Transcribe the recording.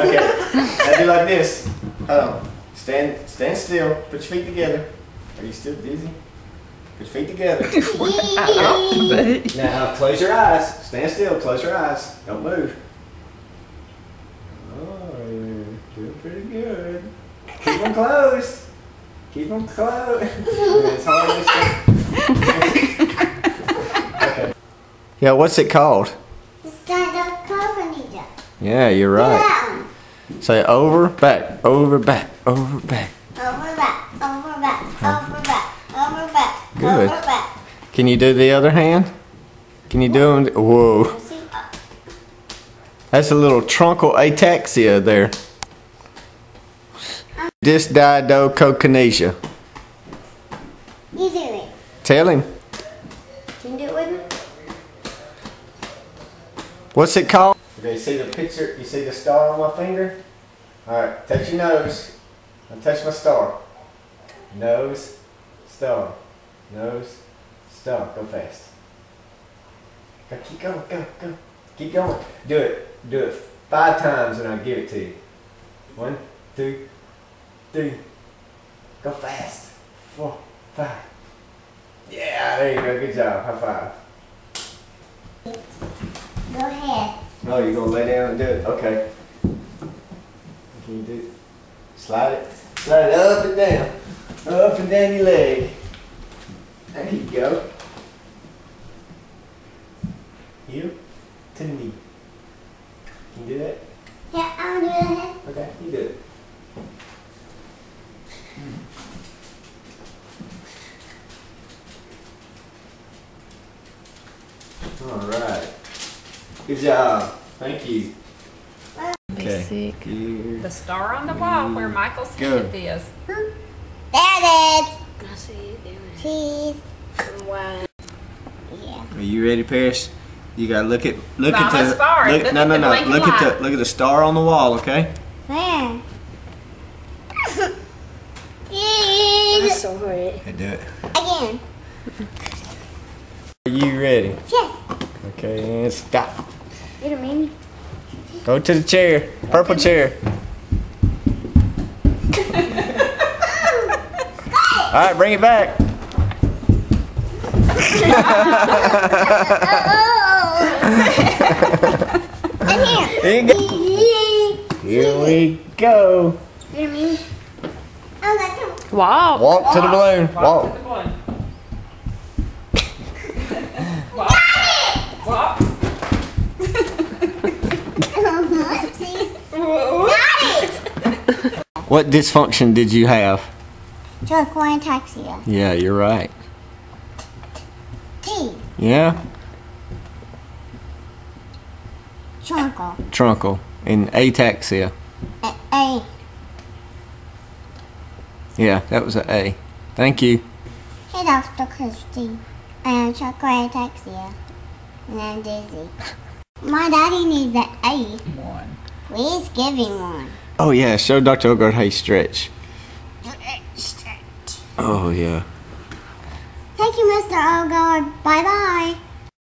Okay, now do like this. Hold on. Stand, stand still. Put your feet together. Are you still dizzy? Put your feet together. Now close your eyes. Stand still. Close your eyes. Don't move. Oh, you're doing pretty good. Keep them closed. Keep them closed. it's hard to okay. Yeah, what's it called? Stand up company. Yeah, you're right. Down. Say over, back, over, back, over, back. Over back. Over back. Over back. Over back. Good. Over back. Can you do the other hand? Can you do them? Whoa. That's a little truncal ataxia there. Dysdiadochokinesia. You do it. Tell him. Can you do it with me? What's it called? You see the picture? You see the star on my finger? Alright, touch your nose. Now touch my star. Nose, star. Nose, star. Go fast. Go, keep going, go, go. Keep going. Do it. Do it five times and I'll give it to you. One, two, three. Go fast. Four, five. Yeah, there you go. Good job. High five. Go ahead. No, you're gonna lay down and do it. Okay. Can you do it? Slide it. Slide it up and down. Up and down your leg. There you go. Heel to knee. Can you do that? Yeah, I'll do it. Okay, you do it. All right. Good job. Thank you. Basic. Here. The star on the wall where Michael Good. Smith is. There it I see you doing. Cheese. it. Wow. Yeah. Are you ready, Paris? You gotta look at look Not at the the star. Look, Look no, no, no. blinking Look at the look at the star on the wall. Okay. Where? I Cheese. saw it. Okay, do it. Again. Are you ready? Yes. Okay, and stop. You know me? Go to the chair. Purple chair. All right, bring it back. And here. Here go. Here we go. You know me? Oh, that's a Wow. Walk to the balloon. Walk. Walk. Cheese. Got it. What dysfunction did you have? Chocolate ataxia. Yeah, you're right. T. Yeah, Chocolate. truncal and ataxia. A. A. Yeah, that was a A. Thank you. Hey, Dr. Christy. I am chocolate ataxia. And I'm dizzy. My daddy needs an A. One. Please give him one. Oh yeah, show Dr. Ogard how you stretch. Oh yeah. Thank you, Mr. Ogard. Bye bye.